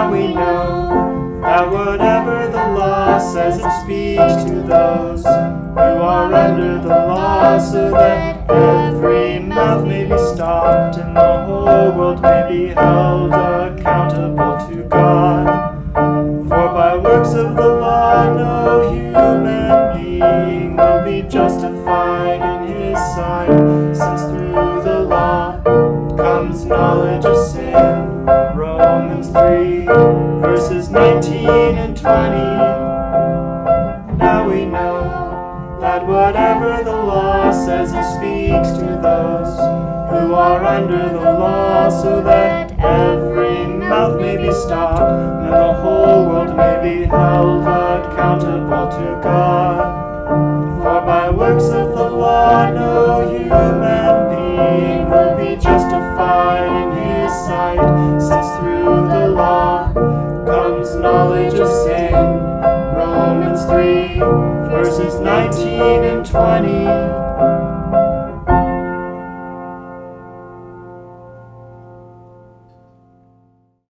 Now we know that whatever the law says, it speaks to those who are under the law, so that every mouth may be stopped and the whole world may be held accountable to God. For by works of the law, no human being will be justified in his sight, since through the law comes knowledge of sin. Romans 3, verses 19 and 20. Now we know that whatever the law says, it speaks to those who are under the law, so that every mouth may be stopped, and the whole world may be held accountable to God. For by works of the law, no human being will be justified in his sight, since through the law 19 and 20.